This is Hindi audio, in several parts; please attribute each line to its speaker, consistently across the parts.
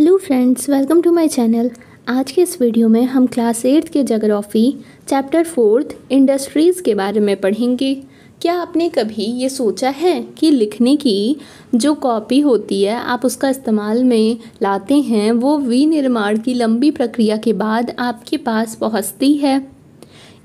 Speaker 1: Hello friends welcome to my channel आज के इस वीडियो में हम क्लास एट्थ के जोग्राफ़ी चैप्टर फोर्थ इंडस्ट्रीज़ के बारे में पढ़ेंगे। क्या आपने कभी ये सोचा है कि लिखने की जो कॉपी होती है, आप उसका इस्तेमाल में लाते हैं, वो विनिर्माण की लंबी प्रक्रिया के बाद आपके पास पहुँचती है?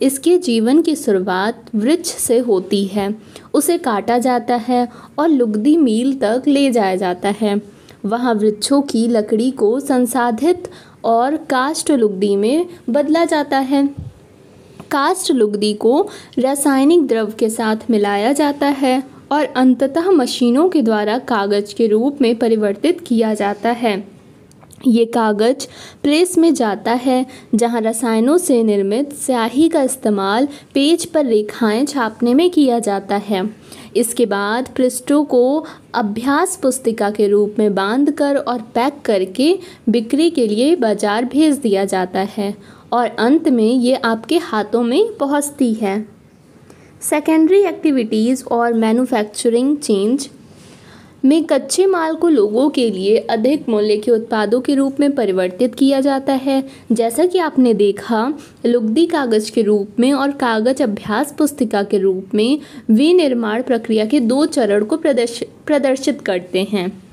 Speaker 1: इसके जीवन की शुरुआत वृक्ष से होती है। उसे काटा जाता है और लुगदी मील तक ले जाया जाता है। वहाँ वृक्षों की लकड़ी को संसाधित और कास्ट लुगदी में बदला जाता है। कास्ट लुगदी को रासायनिक द्रव के साथ मिलाया जाता है और अंततः मशीनों के द्वारा कागज़ के रूप में परिवर्तित किया जाता है। ये कागज़ प्रेस में जाता है, जहाँ रसायनों से निर्मित स्याही का इस्तेमाल पेज पर रेखाएँ छापने में किया जाता है। इसके बाद पृष्ठों को अभ्यास पुस्तिका के रूप में बांधकर और पैक करके बिक्री के लिए बाज़ार भेज दिया जाता है और अंत में ये आपके हाथों में पहुँचती है। सेकेंडरी एक्टिविटीज़ और मैन्युफैक्चरिंग चेंज में कच्चे माल को लोगों के लिए अधिक मूल्य के उत्पादों के रूप में परिवर्तित किया जाता है। जैसा कि आपने देखा, लुगदी कागज़ के रूप में और कागज़ अभ्यास पुस्तिका के रूप में विनिर्माण प्रक्रिया के दो चरण को प्रदर्श, प्रदर्शित करते हैं।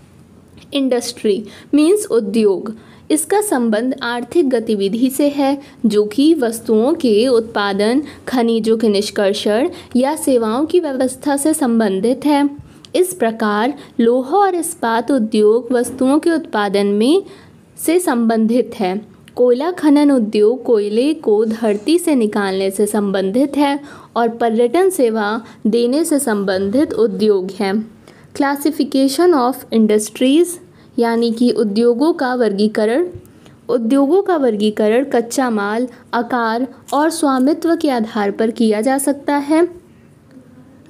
Speaker 1: इंडस्ट्री मीन्स उद्योग। इसका संबंध आर्थिक गतिविधि से है, जो कि वस्तुओं के उत्पादन, खनिजों के निष्कर्षण या सेवाओं की व्यवस्था से संबंधित है। इस प्रकार लोहा और इस्पात उद्योग वस्तुओं के उत्पादन में से संबंधित है। कोयला खनन उद्योग कोयले को धरती से निकालने से संबंधित है और पर्यटन सेवा देने से संबंधित उद्योग है। क्लासिफिकेशन ऑफ़ इंडस्ट्रीज़ यानी कि उद्योगों का वर्गीकरण। उद्योगों का वर्गीकरण कच्चा माल, आकार और स्वामित्व के आधार पर किया जा सकता है।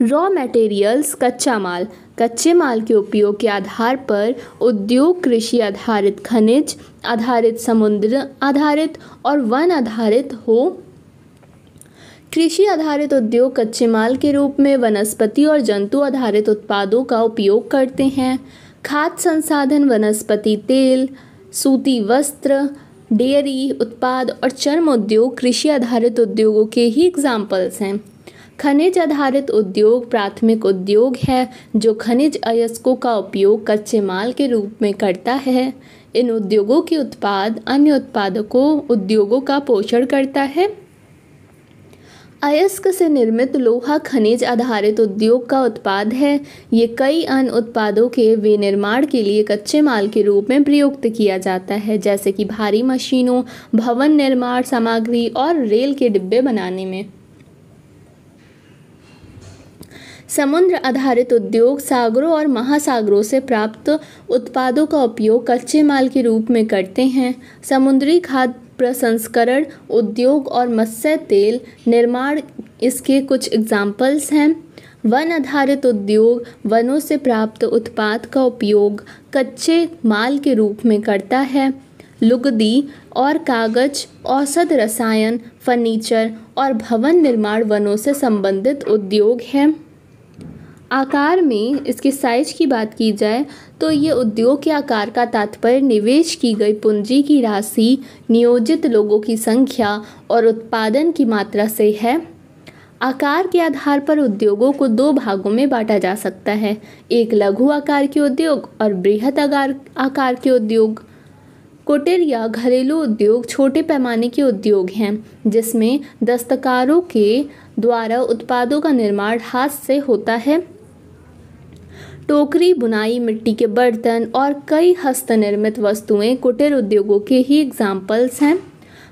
Speaker 1: रॉ मटेरियल्स, कच्चा माल। कच्चे माल के उपयोग के आधार पर उद्योग, कृषि आधारित खनिज, आधारित समुद्र आधारित और वन आधारित हो। कृषि आधारित उद्योग कच्चे माल के रूप में वनस्पति और जंतु आधारित उत्पादों का उपयोग करते हैं। खाद्य संसाधन, वनस्पति, तेल, सूती वस्त्र, डेयरी, उत्पाद और चर्म उद्योग कृषि आधारित उद्योगों के ही एग्जाम्पल्स हैं। खनिज आधारित उद्योग प्राथमिक उद्योग है, जो खनिज अयस्कों का उपयोग कच्चे माल के रूप में करता है। इन उद्योगों के उत्पाद अन्य उत्पादकों, उद्योगों का पोषण करता है। अयस्क से निर्मित लोहा खनिज आधारित उद्योग का उत्पाद है। ये कई अन्य उत्पादों के विनिर्माण के लिए कच्चे माल के रूप में प्रयुक्त किया जाता है, जैसे कि भारी मशीनों, भवन निर्माण सामग्री और रेल के डिब्बे बनाने में। समुद्र आधारित उद्योग सागरों और महासागरों से प्राप्त उत्पादों का उपयोग कच्चे माल के रूप में करते हैं। समुद्री खाद्य प्रसंस्करण, उद्योग और मत्स्य तेल निर्माण इसके कुछ एग्जाम्पल्स हैं। वन आधारित उद्योग वनों से प्राप्त उत्पाद का उपयोग कच्चे माल के रूप में करता है। लुगदी और कागज़, औसत रसायन, फर्नीचर और भवन निर्माण वनों से संबंधित उद्योग हैं। आकार में इसके साइज़ की बात की जाए तो ये उद्योग के आकार का तात्पर्य निवेश की गई पूंजी की राशि, नियोजित लोगों की संख्या और उत्पादन की मात्रा से है। आकार के आधार पर उद्योगों को दो भागों में बांटा जा सकता है, एक लघु आकार के उद्योग और बृहद आकार आकार के उद्योग। कुटीर या घरेलू उद्योग छोटे पैमाने के उद्योग हैं, जिसमें दस्तकारों के द्वारा उत्पादों का निर्माण हाथ से होता है। टोकरी, बुनाई, मिट्टी के बर्तन और कई हस्तनिर्मित वस्तुएँ कुटीर उद्योगों के ही एग्जाम्पल्स हैं।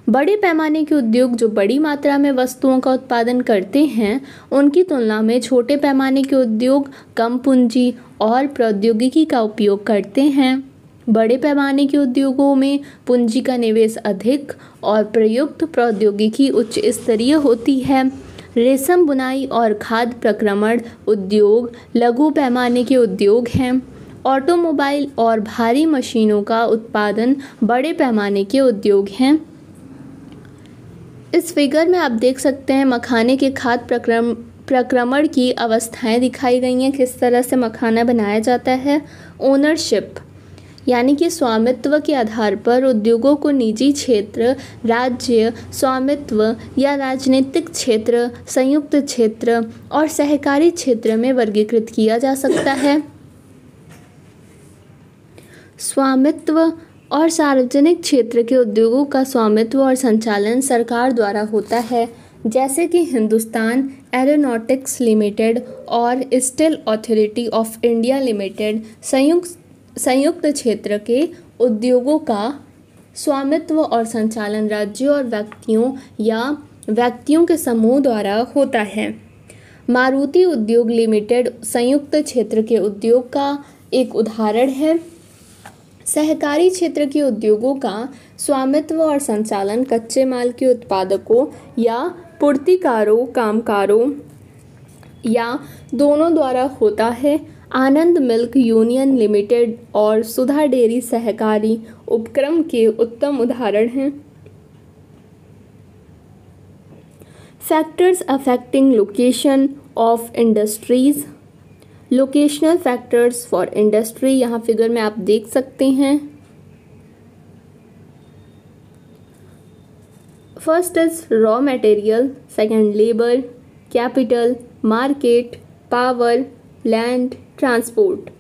Speaker 1: बड़े पैमाने के उद्योग जो बड़ी मात्रा में वस्तुओं का उत्पादन करते हैं, उनकी तुलना में छोटे पैमाने के उद्योग कम पूंजी और प्रौद्योगिकी का उपयोग करते हैं। बड़े पैमाने के उद्योगों में पूंजी का निवेश अधिक और प्रयुक्त प्रौद्योगिकी उच्च स्तरीय होती है। रेशम बुनाई और खाद्य प्रक्रमण उद्योग लघु पैमाने के उद्योग हैं। ऑटोमोबाइल और भारी मशीनों का उत्पादन बड़े पैमाने के उद्योग हैं। इस फिगर में आप देख सकते हैं मखाने के खाद्य प्रक्रम, प्रक्रमण की अवस्थाएँ दिखाई गई हैं, किस तरह से मखाना बनाया जाता है। ओनरशिप यानी कि स्वामित्व के आधार पर उद्योगों को निजी क्षेत्र, राज्य, स्वामित्व या राजनीतिक क्षेत्र, संयुक्त क्षेत्र और सहकारी क्षेत्र में वर्गीकृत किया जा सकता है। स्वामित्व और सार्वजनिक क्षेत्र के उद्योगों का स्वामित्व और संचालन सरकार द्वारा होता है, जैसे कि हिंदुस्तान एरोनॉटिक्स लिमिटेड और Steel Authority of India Limited संयुक्त संयुक्त क्षेत्र के उद्योगों का स्वामित्व और संचालन राज्यों और व्यक्तियों या व्यक्तियों के समूह द्वारा होता है। मारुति उद्योग लिमिटेड संयुक्त क्षेत्र के उद्योग का एक उदाहरण है। सहकारी क्षेत्र के उद्योगों का स्वामित्व और संचालन कच्चे माल के उत्पादकों या पूर्तिकारों, कामकारों या दोनों द्वारा होता है। आनंद मिल्क यूनियन लिमिटेड और सुधा डेयरी सहकारी उपक्रम के उत्तम उदाहरण हैं। Factors affecting location of industries. Locational factors for industry, यहाँ फिगर में आप देख सकते हैं। First is raw material, second labour, capital, market, power, land transport.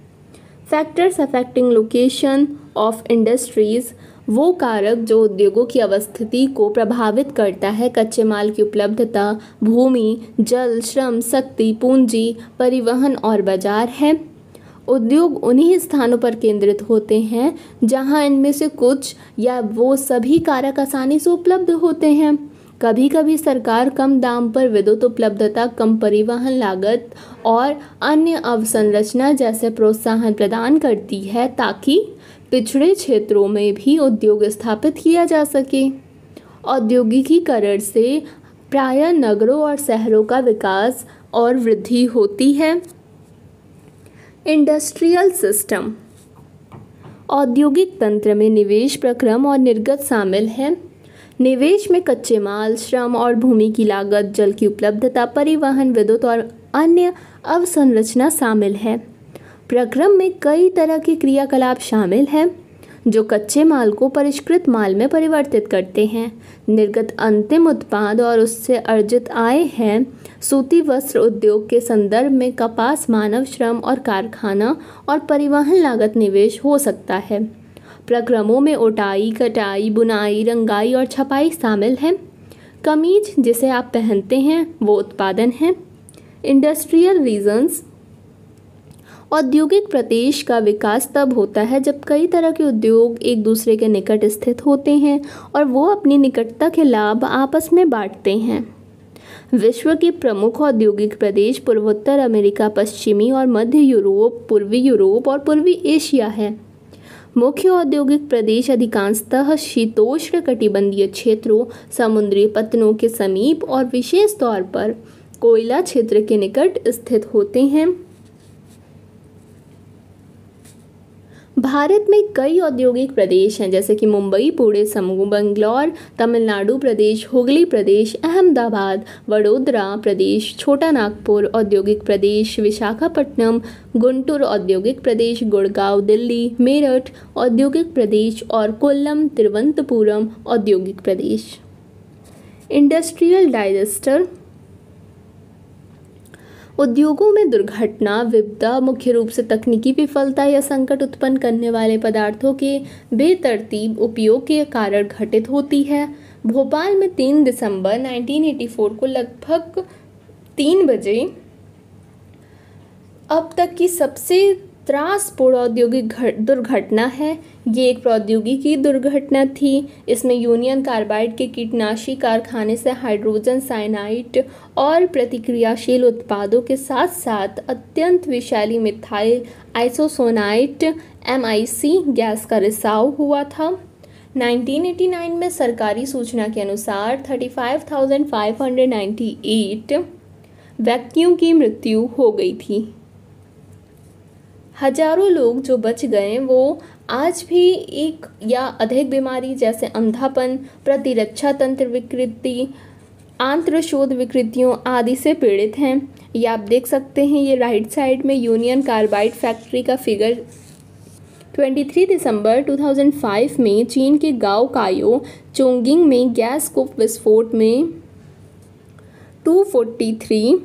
Speaker 1: Factors affecting location of industries, वो कारक जो उद्योगों की अवस्थिति को प्रभावित करता है, कच्चे माल की उपलब्धता, भूमि, जल, श्रम, शक्ति, पूंजी, परिवहन और बाज़ार है। उद्योग उन्हीं स्थानों पर केंद्रित होते हैं, जहाँ इनमें से कुछ या वो सभी कारक आसानी से उपलब्ध होते हैं। कभी कभी सरकार कम दाम पर विद्युत उपलब्धता, कम परिवहन लागत और अन्य अवसंरचना जैसे प्रोत्साहन प्रदान करती है ताकि पिछड़े क्षेत्रों में भी उद्योग स्थापित किया जा सके। औद्योगिकीकरण से प्राय नगरों और शहरों का विकास और वृद्धि होती है। Industrial system. औद्योगिक तंत्र में निवेश, प्रक्रम और निर्गत शामिल है। निवेश में कच्चे माल, श्रम और भूमि की लागत, जल की उपलब्धता, परिवहन, विद्युत और अन्य अवसंरचना शामिल है। प्रक्रम में कई तरह के क्रियाकलाप शामिल हैं, जो कच्चे माल को परिष्कृत माल में परिवर्तित करते हैं। निर्गत अंतिम उत्पाद और उससे अर्जित आय है। सूती वस्त्र उद्योग के संदर्भ में कपास, मानव श्रम और कारखाना और परिवहन लागत निवेश हो सकता है। प्रक्रमों में ओटाई, कटाई, बुनाई, रंगाई और छपाई शामिल है। कमीज जिसे आप पहनते हैं, वो उत्पादन है। Industrial regions. औद्योगिक प्रदेश का विकास तब होता है जब कई तरह के उद्योग एक दूसरे के निकट स्थित होते हैं और वो अपनी निकटता के लाभ आपस में बांटते हैं। विश्व के प्रमुख औद्योगिक प्रदेश पूर्वोत्तर अमेरिका, पश्चिमी और मध्य यूरोप, पूर्वी यूरोप और पूर्वी एशिया है। मुख्य औद्योगिक प्रदेश अधिकांशतः शीतोष्ण कटिबंधीय क्षेत्रों, समुद्री पतनों के समीप और विशेष तौर पर कोयला क्षेत्र के निकट स्थित होते हैं। भारत में कई औद्योगिक प्रदेश हैं, जैसे कि मुंबई, पुणे, समूह, बंगलौर, तमिलनाडु प्रदेश, हुगली प्रदेश, अहमदाबाद, वडोदरा प्रदेश, छोटा नागपुर औद्योगिक प्रदेश, विशाखापट्टनम, गुंटूर औद्योगिक प्रदेश, गुड़गांव, दिल्ली, मेरठ औद्योगिक प्रदेश और कोल्लम, तिरुवनंतपुरम औद्योगिक प्रदेश। इंडस्ट्रियल डाइजेस्टर उद्योगों में दुर्घटना, विपदा, मुख्य रूप से तकनीकी विफलता या संकट उत्पन्न करने वाले पदार्थों के बेतरतीब उपयोग के कारण घटित होती है। भोपाल में तीन दिसंबर 1984 को लगभग तीन बजे अब तक की सबसे त्रासपूर्ण औद्योगिक दुर्घटना है। ये एक प्रौद्योगिकी दुर्घटना थी। इसमें यूनियन कार्बाइड के कीटनाशी कारखाने से हाइड्रोजन साइनाइड और प्रतिक्रियाशील उत्पादों के साथ साथ अत्यंत विषैली मिथाइल आइसोसोनाइट एमआईसी गैस का रिसाव हुआ था। 1989 में सरकारी सूचना के अनुसार 35,598 व्यक्तियों की मृत्यु हो गई थी। हज़ारों लोग जो बच गए, वो आज भी एक या अधिक बीमारी जैसे अंधापन, प्रतिरक्षा तंत्र विकृति, आंत्रशोध विकृतियों आदि से पीड़ित हैं। ये आप देख सकते हैं, ये राइट साइड में यूनियन कार्बाइड फैक्ट्री का फिगर। 23 दिसंबर 2005 में चीन के गाँव कायो चोंगिंग में गैस कुप विस्फोट में। 243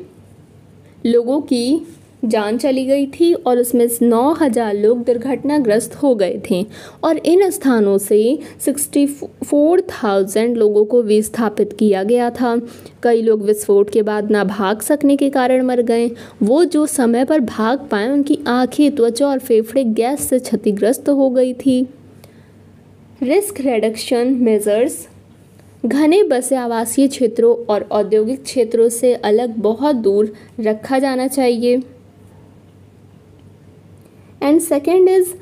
Speaker 1: लोगों की जान चली गई थी और उसमें नौ हज़ार लोग दुर्घटनाग्रस्त हो गए थे। और इन स्थानों से सिक्सटी फोर थाउज़ेंड लोगों को विस्थापित किया गया था। कई लोग विस्फोट के बाद ना भाग सकने के कारण मर गए। वो जो समय पर भाग पाए, उनकी आँखें, त्वचा और फेफड़े गैस से क्षतिग्रस्त हो गई थी। Risk reduction measures. घने बसे आवासीय क्षेत्रों और औद्योगिक क्षेत्रों से अलग बहुत दूर रखा जाना चाहिए। एंड सेकेंड इज़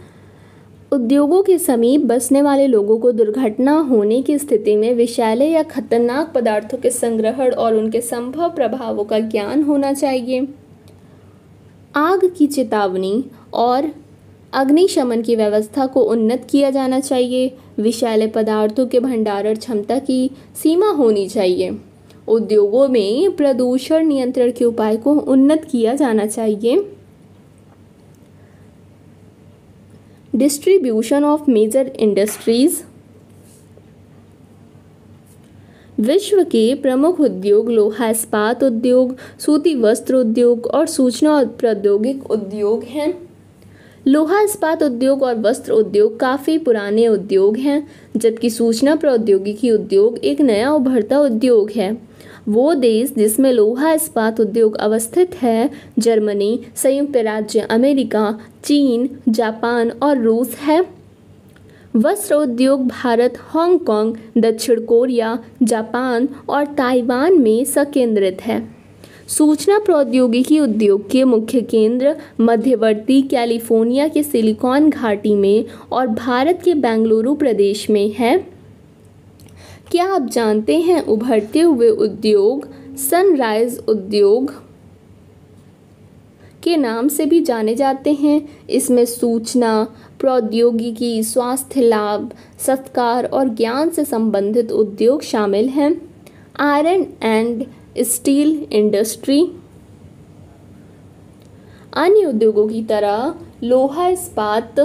Speaker 1: उद्योगों के समीप बसने वाले लोगों को दुर्घटना होने की स्थिति में विषैले या खतरनाक पदार्थों के संग्रहण और उनके संभव प्रभावों का ज्ञान होना चाहिए। आग की चेतावनी और अग्निशमन की व्यवस्था को उन्नत किया जाना चाहिए। विषैले पदार्थों के भंडारण क्षमता की सीमा होनी चाहिए। उद्योगों में प्रदूषण नियंत्रण के उपाय को उन्नत किया जाना चाहिए। डिस्ट्रीब्यूशन ऑफ़ मेजर इंडस्ट्रीज़ विश्व के प्रमुख उद्योग, लोहा, इस्पात उद्योग, सूती वस्त्र उद्योग और सूचना और प्रौद्योगिक उद्योग हैं। लोहा, इस्पात उद्योग और वस्त्र उद्योग काफ़ी पुराने उद्योग हैं, जबकि सूचना प्रौद्योगिकी उद्योग एक नया उभरता उद्योग है। वो देश जिसमें लोहा इस्पात उद्योग अवस्थित है, जर्मनी, संयुक्त राज्य अमेरिका, चीन, जापान और रूस है। वस्त्र उद्योग भारत, हांगकांग, दक्षिण कोरिया, जापान और ताइवान में संकेंद्रित है। सूचना प्रौद्योगिकी उद्योग के मुख्य केंद्र मध्यवर्ती कैलिफ़ोर्निया के सिलिकॉन घाटी में और भारत के बेंगलुरु प्रदेश में है। क्या आप जानते हैं उभरते हुए उद्योग सनराइज उद्योग के नाम से भी जाने जाते हैं? इसमें सूचना, प्रौद्योगिकी, स्वास्थ्य लाभ, सत्कार और ज्ञान से संबंधित उद्योग शामिल हैं। Iron and steel industry. अन्य उद्योगों की तरह लोहा इस्पात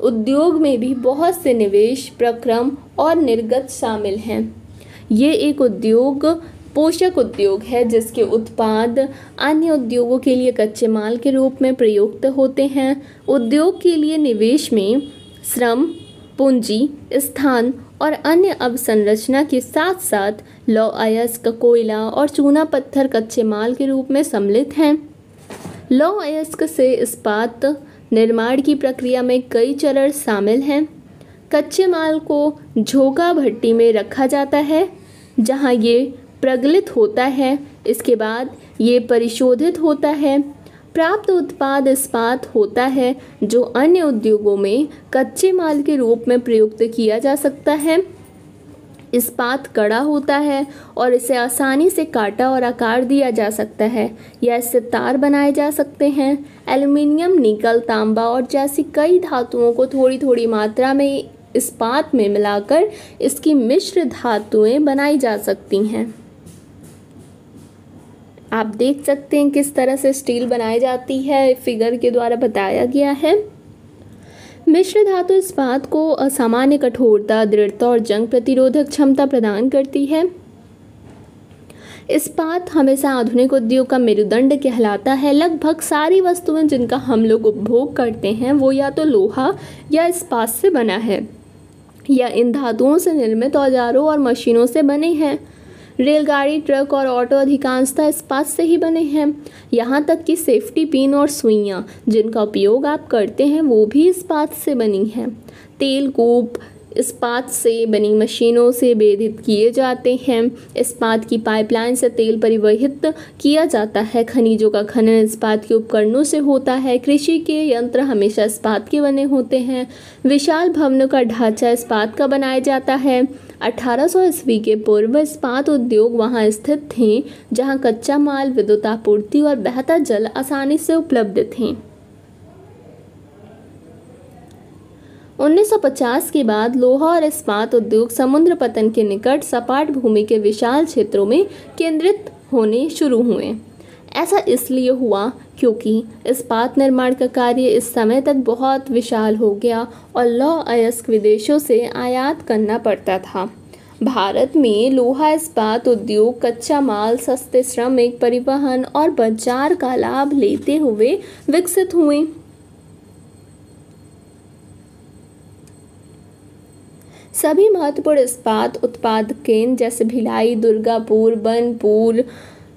Speaker 1: उद्योग में भी बहुत से निवेश, प्रक्रम और निर्गत शामिल हैं। ये एक उद्योग, पोषक उद्योग है, जिसके उत्पाद अन्य उद्योगों के लिए कच्चे माल के रूप में प्रयुक्त होते हैं। उद्योग के लिए निवेश में श्रम, पूंजी, स्थान और अन्य अवसंरचना के साथ साथ लौ अयस्क, कोयला और चूना पत्थर कच्चे माल के रूप में सम्मिलित हैं। लौ अयस्क से इस्पात निर्माण की प्रक्रिया में कई चरण शामिल हैं। कच्चे माल को झोंका भट्टी में रखा जाता है, जहाँ ये प्रगलित होता है। इसके बाद ये परिशोधित होता है। प्राप्त उत्पाद इस्पात होता है, जो अन्य उद्योगों में कच्चे माल के रूप में प्रयुक्त किया जा सकता है। इस्पात कड़ा होता है और इसे आसानी से काटा और आकार दिया जा सकता है। या इससे तार बनाए जा सकते हैं। एल्युमिनियम, निकल, तांबा और जैसी कई धातुओं को थोड़ी थोड़ी मात्रा में इस्पात में मिलाकर इसकी मिश्र धातुएँ बनाई जा सकती हैं। आप देख सकते हैं किस तरह से स्टील बनाई जाती है। फिगर के द्वारा बताया गया है। मिश्र धातु इस्पात को असामान्य कठोरता, दृढ़ता और जंग प्रतिरोधक क्षमता प्रदान करती है। इस्पात हमेशा आधुनिक उद्योग का मेरुदंड कहलाता है। लगभग सारी वस्तुएँ जिनका हम लोग उपभोग करते हैं, वो या तो लोहा या इस्पात से बना है, या इन धातुओं से निर्मित औजारों और मशीनों से बने हैं। रेलगाड़ी, ट्रक और ऑटो अधिकांशतः इस्पात से ही बने हैं। यहाँ तक कि सेफ्टी पिन और सुइयाँ, जिनका उपयोग आप करते हैं, वो भी इस्पात से बनी हैं। तेल कूप इस्पात से बनी मशीनों से बेधित किए जाते हैं। इस्पात की पाइपलाइन से तेल परिवहित किया जाता है। खनिजों का खनन इस्पात के उपकरणों से होता है। कृषि के यंत्र हमेशा इस्पात के बने होते हैं। विशाल भवनों का ढांचा इस्पात का बनाया जाता है। 1800 ईस्वी के पूर्व इस्पात उद्योग वहाँ स्थित थे, जहाँ कच्चा माल, विद्युत आपूर्ति और बेहतर जल आसानी से उपलब्ध थे। 1950 के बाद लोहा और इस्पात उद्योग समुद्र पतन के निकट सपाट भूमि के विशाल क्षेत्रों में केंद्रित होने शुरू हुए। ऐसा इसलिए हुआ क्योंकि इस्पात निर्माण का कार्य इस समय तक बहुत विशाल हो गया और लौ अयस्क विदेशों से आयात करना पड़ता था। भारत में लोहा इस्पात उद्योग, कच्चा माल, सस्ते श्रमिक, परिवहन और बाज़ार का लाभ लेते हुए विकसित हुए। सभी महत्वपूर्ण इस्पात उत्पाद केंद्र जैसे भिलाई, दुर्गापुर, बनपुर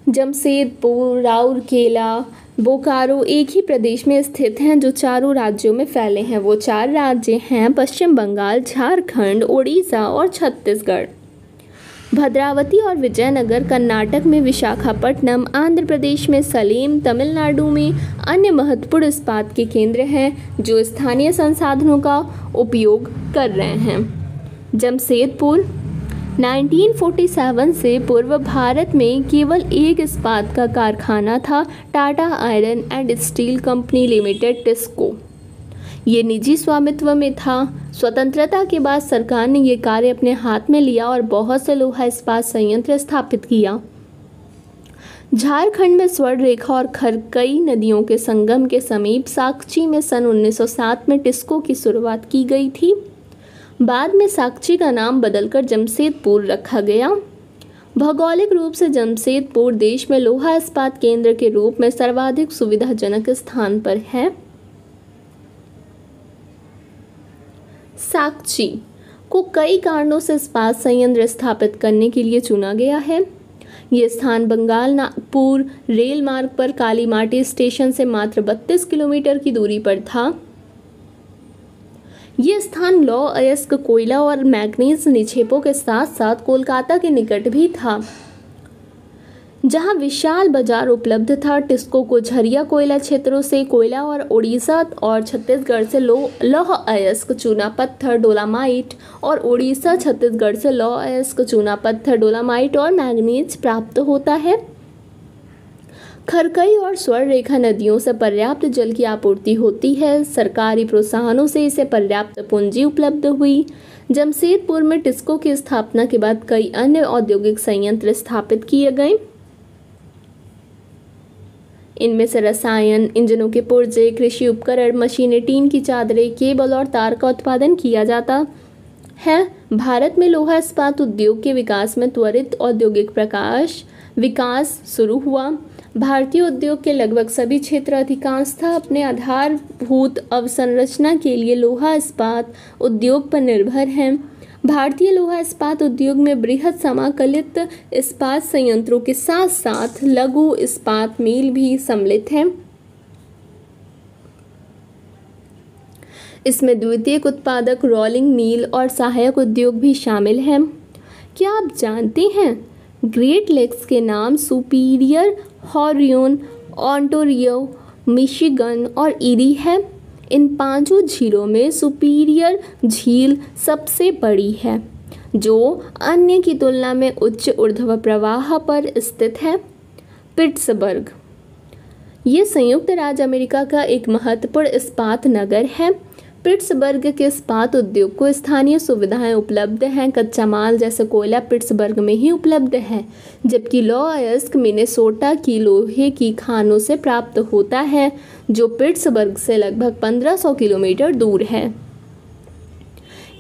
Speaker 1: जमशेदपुर, राउरकेला, बोकारो एक ही प्रदेश में स्थित हैं जो चारों राज्यों में फैले हैं। वो चार राज्य हैं, पश्चिम बंगाल, झारखंड उड़ीसा और छत्तीसगढ़। भद्रावती और विजयनगर, कर्नाटक में विशाखापट्टनम, आंध्र प्रदेश में सलीम, तमिलनाडु में अन्य महत्वपूर्ण इस्पात के केंद्र हैं, जो स्थानीय संसाधनों का उपयोग कर रहे हैं। जमशेदपुर 1947 से पूर्व भारत में केवल एक इस्पात का कारखाना था, Tata iron and steel company limited TISCO. ये निजी स्वामित्व में था। स्वतंत्रता के बाद सरकार ने ये कार्य अपने हाथ में लिया और बहुत से लोहा इस्पात संयंत्र स्थापित किया। झारखंड में स्वर्ण रेखा और खरकई नदियों के संगम के समीप साक्षी में सन 1907 में टिस्को की शुरुआत की गई थी। बाद में साक्षी का नाम बदलकर जमशेदपुर रखा गया। भौगोलिक रूप से जमशेदपुर देश में लोहा इस्पात केंद्र के रूप में सर्वाधिक सुविधाजनक स्थान पर है। साक्षी को कई कारणों से इस्पात संयंत्र स्थापित करने के लिए चुना गया है। ये स्थान बंगाल, नागपुर रेल मार्ग पर काली माटी स्टेशन से मात्र 32 किलोमीटर की दूरी पर था। ये स्थान लौ अयस्क, कोयला और मैग्नीज निक्षेपों के साथ साथ कोलकाता के निकट भी था। जहाँ विशाल बाज़ार उपलब्ध था, टिस्को को झरिया कोयला क्षेत्रों से कोयला और उड़ीसा और छत्तीसगढ़ से लौह अयस्क चूना पत्थर, डोलामाइट और उड़ीसा छत्तीसगढ़ से लौह अयस्क चूना पत्थर, डोलामाइट और मैग्नीज प्राप्त होता है। खरकई और स्वर्ण रेखा नदियों से पर्याप्त जल की आपूर्ति होती है। सरकारी प्रोत्साहनों से इसे पर्याप्त पूंजी उपलब्ध हुई। जमशेदपुर में टिस्को की स्थापना के बाद कई अन्य औद्योगिक संयंत्र स्थापित किए गए। इनमें से रसायन, इंजनों के पुर्जे, कृषि उपकरण, मशीनें, टीन की चादरें, केबल और तार का उत्पादन किया जाता है। भारत में लोहा इस्पात उद्योग के विकास में त्वरित औद्योगिक प्रकाश विकास शुरू हुआ। भारतीय उद्योग के लगभग सभी क्षेत्र अधिकांशतः अपने आधारभूत अवसंरचना के लिए लोहा इस्पात उद्योग पर निर्भर हैं। भारतीय लोहा इस्पात उद्योग में बृहद समाकलित इस्पात संयंत्रों के साथ साथ लघु इस्पात मिल भी सम्मिलित हैं। इसमें द्वितीयक उत्पादक रोलिंग मील और सहायक उद्योग भी शामिल हैं। क्या आप जानते हैं? ग्रेट लेक्स के नाम सुपीरियर हॉरियन ऑन्टोरियो मिशिगन और इरी है। इन पाँचों झीलों में सुपीरियर झील सबसे बड़ी है, जो अन्य की तुलना में उच्च ऊर्ध्व प्रवाह पर स्थित है। पिट्सबर्ग। ये संयुक्त राज्य अमेरिका का एक महत्वपूर्ण इस्पात नगर है। पिट्सबर्ग के इस्पात उद्योग को स्थानीय सुविधाएँ उपलब्ध हैं। कच्चा माल जैसे कोयला पिट्सबर्ग में ही उपलब्ध है, जबकि लॉ अयस्क मिनेसोटा की लोहे की खानों से प्राप्त होता है, जो पिट्सबर्ग से लगभग 1500 किलोमीटर दूर है।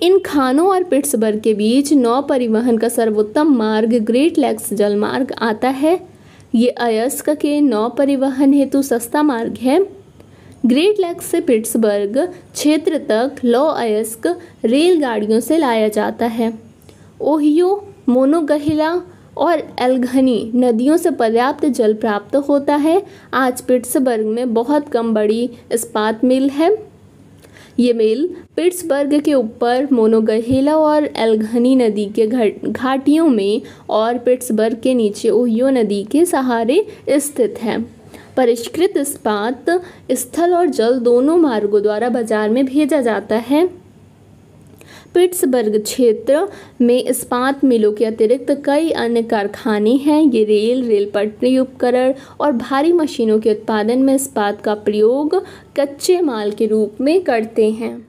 Speaker 1: इन खानों और पिट्सबर्ग के बीच नौ परिवहन का सर्वोत्तम मार्ग ग्रेट लेक्स जलमार्ग आता है। ये अयस्क के नौ परिवहन हेतु सस्ता मार्ग है। ग्रेट लेक्स से पिट्सबर्ग क्षेत्र तक लॉ अयस्क रेलगाड़ियों से लाया जाता है। ओहियो, मोनोगहिला और एल्घनी नदियों से पर्याप्त जल प्राप्त होता है। आज पिट्सबर्ग में बहुत कम बड़ी इस्पात मिल है। ये मिल पिट्सबर्ग के ऊपर मोनोगहेला और एल्घनी नदी के घाटियों में और पिट्सबर्ग के नीचे ओहियो नदी के सहारे स्थित है। परिष्कृत इस्पात स्थल और जल दोनों मार्गों द्वारा बाज़ार में भेजा जाता है। पिट्सबर्ग क्षेत्र में इस्पात मिलों के अतिरिक्त कई अन्य कारखाने हैं। ये रेल रेल पटरी उपकरण और भारी मशीनों के उत्पादन में इस्पात का प्रयोग कच्चे माल के रूप में करते हैं।